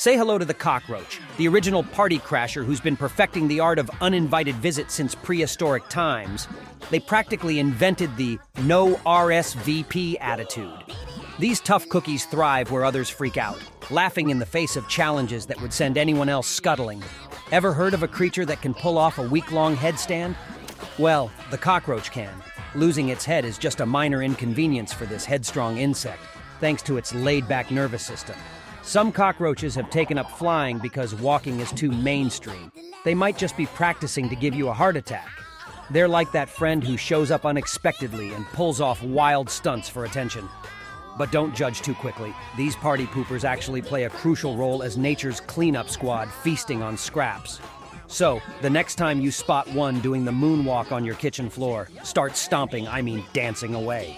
Say hello to the cockroach, the original party crasher who's been perfecting the art of uninvited visits since prehistoric times. They practically invented the no RSVP attitude. These tough cookies thrive where others freak out, laughing in the face of challenges that would send anyone else scuttling. Ever heard of a creature that can pull off a week long headstand? Well, the cockroach can. Losing its head is just a minor inconvenience for this headstrong insect, thanks to its laid back nervous system. Some cockroaches have taken up flying because walking is too mainstream. They might just be practicing to give you a heart attack. They're like that friend who shows up unexpectedly and pulls off wild stunts for attention. But don't judge too quickly. These party poopers actually play a crucial role as nature's cleanup squad feasting on scraps. So, the next time you spot one doing the moonwalk on your kitchen floor, start stomping, I mean dancing away.